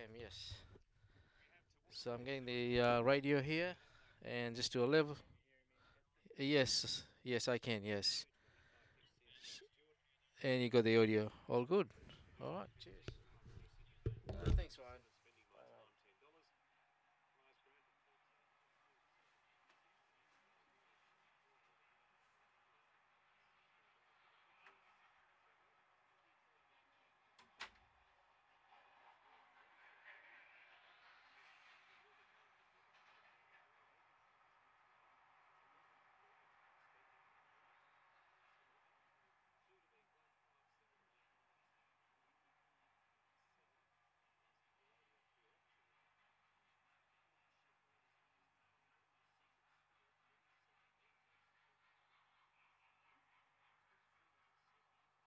am, yes. So I'm getting the uh, radio here and just do a level. Yes, yes, I can, yes. And you got the audio. All good. All right, cheers.